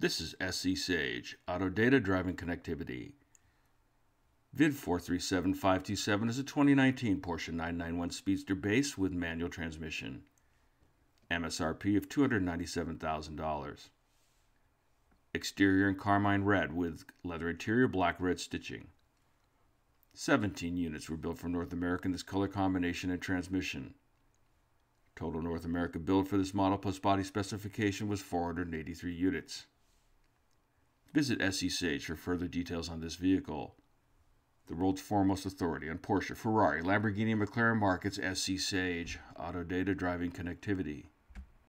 This is SC Sage, Auto Data Driving Connectivity. VID 437527 is a 2019 Porsche 991 Speedster base with manual transmission. MSRP of $297,000. Exterior in carmine red with leather interior black red stitching. 17 units were built for North America in this color combination and transmission. Total North America build for this model plus body specification was 483 units. Visit SC Sage for further details on this vehicle. The world's foremost authority on Porsche, Ferrari, Lamborghini, and McLaren markets SC Sage, Auto Data Driving Connectivity.